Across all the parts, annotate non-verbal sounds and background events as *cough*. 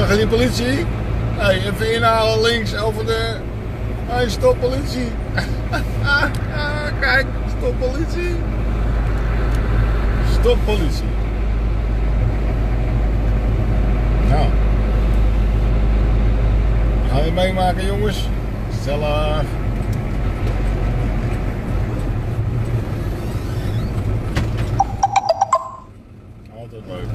Wacht, die politie. Even inhalen links over de... Hey, stop politie. *laughs* Kijk, stop politie. Stop politie. Nou. Gaan we meemaken jongens. Gezellig. Altijd leuk.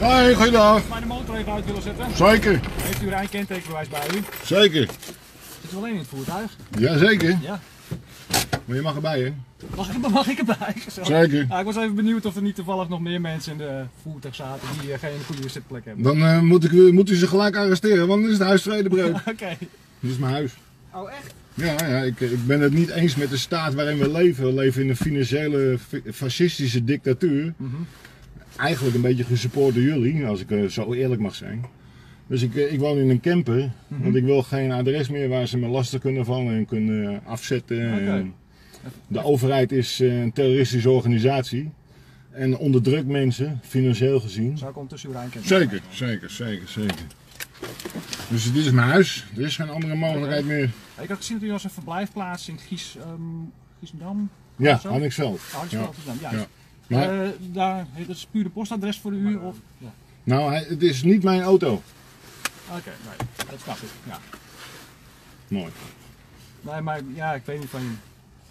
Hoi, goeiedag. mij de motor even uit willen zetten. Zeker, Heeft u een kentekenbewijs bij u? zeker. Zit u alleen in het voertuig? Jazeker. Ja. Maar je mag erbij, hè? Mag ik, mag ik erbij? Zo. Zeker. Ik was even benieuwd of er niet toevallig nog meer mensen in de voertuig zaten die eh, geen goede zitplek hebben. Dan eh, moet, ik, u- moet u ze gelijk arresteren, want dan is het huisvredebreuk. *laughs* Oké. Dit is mijn huis. Oh echt? Ja, ja ik, ik ben het niet eens met de staat waarin we leven. We leven in een financiële fa- fascistische dictatuur. Mhm. Eigenlijk een beetje gesupport door jullie, als ik eh, zo eerlijk mag zijn. Dus ik, eh, ik woon in een camper, Mhm. want ik wil geen adres meer waar ze me lastig kunnen vallen en kunnen afzetten. En De overheid is eh, een terroristische organisatie en onderdrukt mensen, financieel gezien. Zou ik ondertussen uw rijkenteken Zeker, zeker, zeker, zeker. Dus dit is mijn huis. Er is geen andere mogelijkheid meer. Ik had gezien dat u als een verblijfplaats in Gies, ehm Giesendam, Ja. Hartsveld, ja. Ja. Maar, Eh, daar, dat is puur de postadres voor u? Of? Ja. nou, het is niet mijn auto. Oké, nee, dat snap ik. Ja. Mooi. Nee, maar ja, ik weet niet van,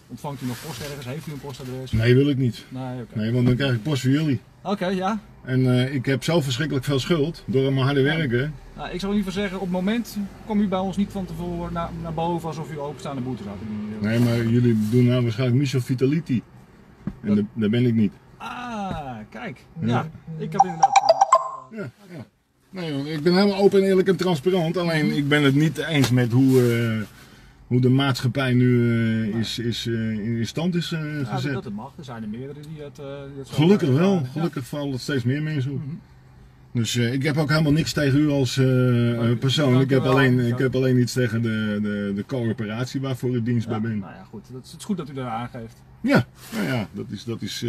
ontvangt u nog post ergens? Heeft u een postadres? Nee, wil ik niet. Nee, oké. Nee, want dan krijg ik post voor jullie. Oké, ja. En eh, ik heb zo verschrikkelijk veel schuld door mijn harde Ja. werken. Nou, ik ieder geval zeggen, op het moment kom u bij ons niet van tevoren naar, naar boven alsof u openstaande boetes had. Nee, maar jullie doen nou waarschijnlijk Michel Vitality. En dat, daar ben ik niet. Kijk. Ja. Ja, ik heb inderdaad. Ja, ja. Nee, want ik ben helemaal open, eerlijk en transparant. Alleen ik ben het niet eens met hoe, eh, hoe de maatschappij nu eh, is, is, eh, in stand is eh, Ja, dat, gezet. dat het mag. Er zijn er meerdere die het. die het Gelukkig wel. Gelukkig vallen er steeds meer mensen op. Mhm. Dus ik heb ook helemaal niks tegen u als persoon. Ik u heb, alleen, ik Ja. heb alleen iets tegen de, de, de coöperatie waarvoor ik Ja, dienstbaar ja, ben. nou ja, goed. Dat is, het is goed dat u dat aangeeft. Ja, nou ja, dat is. Dat is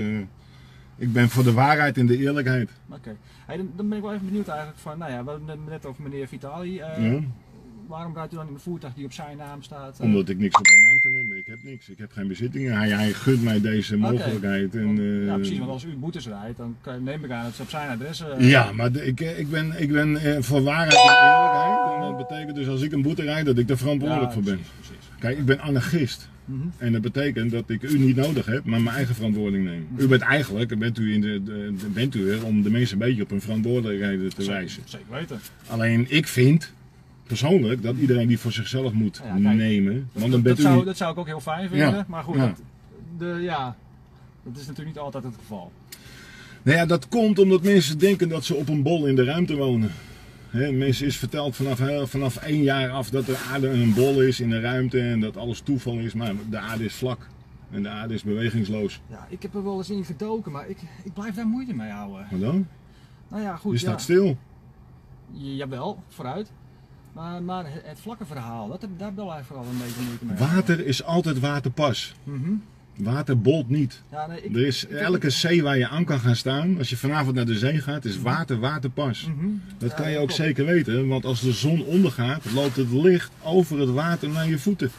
ik ben voor de waarheid en de eerlijkheid. Oké. Hey, dan, dan ben ik wel even benieuwd eigenlijk van, nou ja, we hadden het net over meneer Vitali. eh, Ja? Waarom rijdt u dan in een voertuig die op zijn naam staat? eh? Omdat ik niks op mijn naam kan hebben. Ik heb niks. Ik heb geen bezittingen. Hij, hij gunt mij deze mogelijkheid. En, eh, ja, precies, want als u boetes rijdt, dan neem ik aan dat ze op zijn adres. Ja, maar de- ik, ik ben, ik ben voor waarheid en eerlijkheid. En dat betekent dus als ik een boete rijd, dat ik er verantwoordelijk ja, voor ben. Precies, precies. Kijk, ik ben anarchist. Mhm. En dat betekent dat ik u niet nodig heb, maar mijn eigen verantwoording neem. U bent eigenlijk, bent u, in de, de, de- bent u er om de mensen een beetje op hun verantwoordelijkheden te Zeker- wijzen. Zeker weten. Alleen ik vind persoonlijk dat iedereen die voor zichzelf moet Ja, kijk, nemen. Dat, Want dan dat, bent u zou, dat zou ik ook heel fijn vinden, Ja, maar goed, ja. Dat, de, ja, dat is natuurlijk niet altijd het geval. Nou ja, dat komt omdat mensen denken dat ze op een bol in de ruimte wonen. Hè, mensen is verteld vanaf, vanaf één jaar af dat de aarde een bol is in de ruimte en dat alles toeval is. Maar de aarde is vlak en de aarde is bewegingsloos. Ja, ik heb er wel eens in gedoken, maar ik, ik blijf daar moeite mee houden. Wat dan? Nou ja, goed. Je ja, staat stil. j- Jawel, vooruit. Maar, maar het, vlakke verhaal, dat, heb- daar blijf ik vooral een beetje moeite mee. Water is altijd waterpas. Mhm. Water bolt niet. Ja, nee, ik, Er is ik elke zee waar je aan kan gaan staan, als je vanavond naar de zee gaat, is water waterpas. Mhm. Dat Ja, kan je ook zeker weten, want als de zon ondergaat, loopt het licht over het water naar je voeten.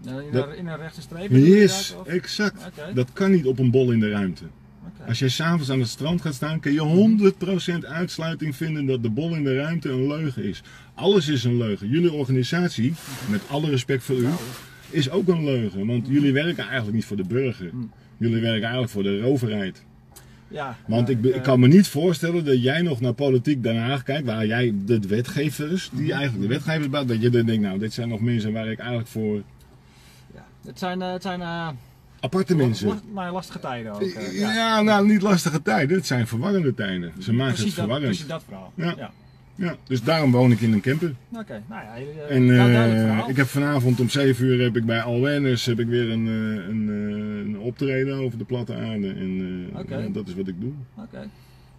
Ja, in, Dat- een, in een rechte streep? Yes, of? exact. Dat kan niet op een bol in de ruimte. Als jij s'avonds aan het strand gaat staan, kun je 100% uitsluiting vinden dat de bol in de ruimte een leugen is. Alles is een leugen. Jullie organisatie, met alle respect voor u, Nou, is ook een leugen. Want jullie werken eigenlijk niet voor de burger. Mm. Jullie werken eigenlijk voor de overheid. Ja, Want ik, eh, kan me niet voorstellen dat jij nog naar politiek Den Haag kijkt, waar jij de wetgevers, die eigenlijk de wetgevers bent, dat je dan denkt, nou, dit zijn nog mensen waar ik eigenlijk voor ja. Het zijn, eh, het zijn eh, aparte mensen. last- maar lastige tijden ook. Ja, ja. nou, niet lastige tijden, het zijn verwarrende tijden. Ze maken Precies het dat, verwarrend. precies dat verhaal. Ja. ja. Ja, dus daarom woon ik in een camper. Oké, nou ja, eh, En nou, eh, duidelijk verhaal. ik heb vanavond om 7 uur heb ik bij Alweners heb ik weer een, eh, een, een optreden over de platte aarde. En eh, ja, dat is wat ik doe. Oké.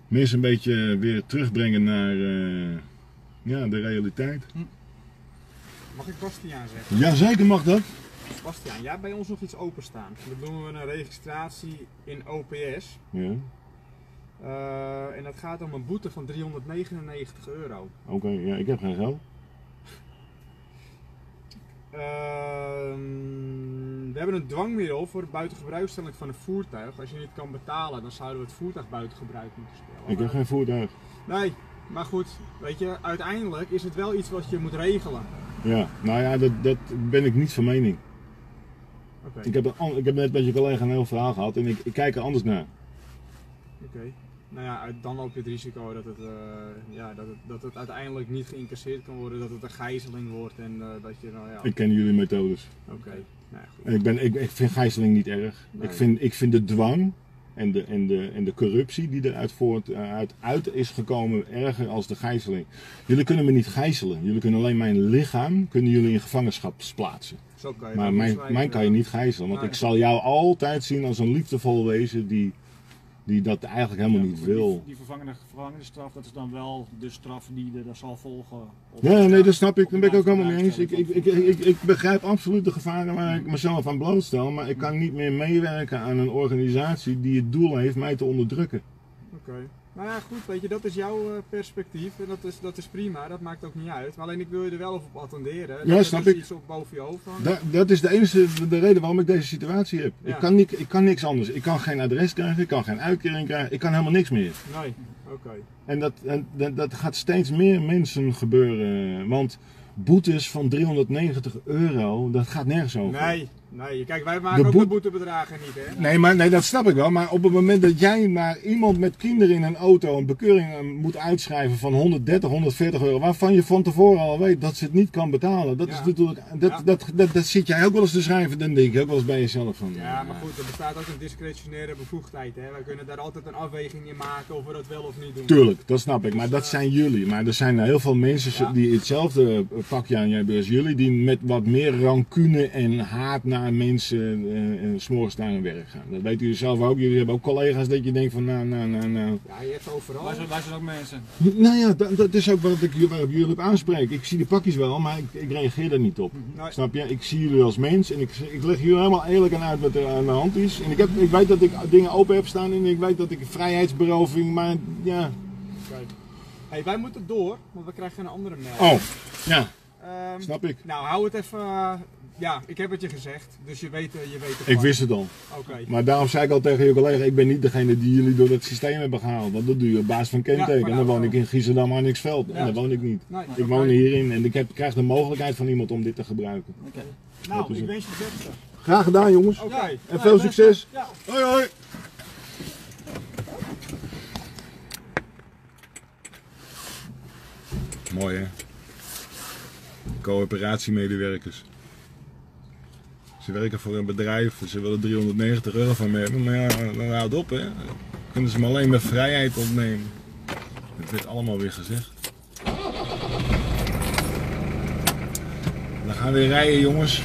Mensen een beetje weer terugbrengen naar eh, ja, de realiteit. Mag ik Bastiaan zeggen? Jazeker mag dat. Bastiaan, jij hebt bij ons nog iets openstaan. Dat noemen we een registratie in OPS. Ja, Eh, en dat gaat om een boete van 399 euro. oké. ja, ik heb geen geld. Ehm, we hebben een dwangmiddel voor het buitengebruikstelling van een voertuig. Als je niet kan betalen, dan zouden we het voertuig buiten gebruik moeten stellen. Ik heb geen voertuig. Nee, maar goed, weet je, uiteindelijk is het wel iets wat je moet regelen. Ja, nou ja, dat, dat ben ik niet van mening. Oké, Ik heb, een, ik heb net met je collega een heel verhaal gehad en ik, ik kijk er anders naar. oké. Nou ja, dan loop je het risico dat het, eh, ja, dat, het, dat het uiteindelijk niet geïncasseerd kan worden, dat het een gijzeling wordt en eh, dat je, nou ja, Ik ken jullie methodes. oké. Nou ja, goed. En ik, ben, ik, ik vind gijzeling niet erg. Nee. Ik, vind, ik vind de dwang en de, en de, en de corruptie die eruit voort, eh, uit, uit is gekomen erger als de gijzeling. Jullie kunnen me niet gijzelen. Jullie kunnen alleen mijn lichaam kunnen jullie in gevangenschap plaatsen. Zo kan je Maar mijn, mijn kan je niet gijzelen. Want Nee. ik zal jou altijd zien als een liefdevol wezen die, die dat eigenlijk helemaal niet Die- wil. Die vervangende gevangenisstraf, dat is dan wel de straf die er zal volgen. Ja, nee, dat snap ik. Daar ben ik ook helemaal mee eens. Ik, ik, ik, ik, ik begrijp absoluut de gevaren waar ik mezelf aan blootstel. Maar ik kan niet meer meewerken aan een organisatie die het doel heeft mij te onderdrukken. Oké. Nou ja, goed, weet je, dat is jouw eh, perspectief en dat is, dat is prima, dat maakt ook niet uit. Maar alleen ik wil je er wel op attenderen. Ja, dat snap ik. iets op boven je hoofd hangt. Da- dat is de enige de reden waarom ik deze situatie heb. Ja. Ik, kan niet, ik kan niks anders. Ik kan geen adres krijgen, ik kan geen uitkering krijgen, ik kan helemaal niks meer. Nee, oké. En dat, en dat, dat gaat steeds meer mensen gebeuren. Want boetes van 390 euro, dat gaat nergens over. Nee, nee, kijk, wij maken De ook de boetebedragen niet, hè? Nee, maar, nee, dat snap ik wel. Maar op het moment dat jij naar iemand met kinderen in een auto een bekeuring eh, moet uitschrijven van 130, 140 euro, waarvan je van tevoren al weet dat ze het niet kan betalen, dat, is natuurlijk, dat, Ja. dat, dat, dat, zit jij ook wel eens te schrijven, dan denk je ook wel eens bij jezelf van. Ja, eh, maar goed, er bestaat ook een discretionaire bevoegdheid, hè? Wij kunnen daar altijd een afweging in maken of we dat wel of niet doen. Tuurlijk, dat snap ik. Maar dat zijn jullie. Maar er zijn heel veel mensen die hetzelfde pakje aan jij als jullie, die met wat meer rancune en haat naar mensen eh, eh, 's morgens naar hun werk gaan. Dat weten jullie zelf ook. Jullie hebben ook collega's dat je denkt van nou, nou, nou, nou. Ja, je hebt overal. Wij zijn, zijn ook mensen. Nou ja, dat, dat is ook wat ik waarop jullie op aanspreek. Ik zie de pakjes wel, maar ik, ik reageer er niet op. Nee. Snap je? Ik zie jullie als mens en ik, ik leg jullie helemaal eerlijk aan uit wat er aan de hand is. En ik, heb, ik weet dat ik dingen open heb staan en ik weet dat ik vrijheidsberoving, maar ja. Oké. Hey, wij moeten door, want we krijgen een andere mail. Oh, ja, Ehm, snap ik. Nou, hou het even. Ja, ik heb het je gezegd, dus je weet, eh, je weet het Ik van. wist het al. Oké. Maar daarom zei ik al tegen je collega, ik ben niet degene die jullie door het systeem hebben gehaald. Want dat doe je op basis van kenteken. Ja, maar en dan nou, woon ik in Giesendam, Arnixveld. Ja. En daar woon ik niet. Nee, Ik woon hierin en ik heb, krijg de mogelijkheid van iemand om dit te gebruiken. Oké. Nou, ik wens je het beste. Graag gedaan jongens. Oké. En veel succes. Ja. Hoi hoi. Mooi hè? Coöperatiemedewerkers. Ze werken voor een bedrijf, ze willen 390 euro van me hebben, maar ja, dan houdt op hè. Kunnen ze me alleen met vrijheid ontnemen. Het werd allemaal weer gezegd. We gaan weer rijden jongens.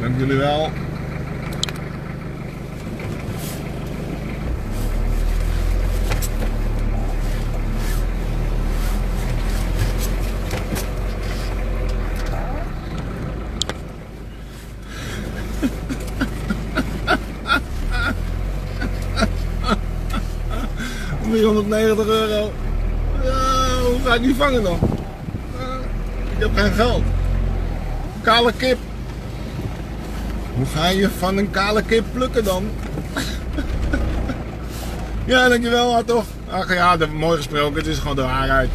Dank jullie wel. €390 euro. Hoe ga ik die vangen dan? Ik heb geen geld. Kale kip. Hoe ga je van een kale kip plukken dan? *laughs* ja, dankjewel, toch. Ach ja, mooi gesproken. Het is gewoon de waarheid.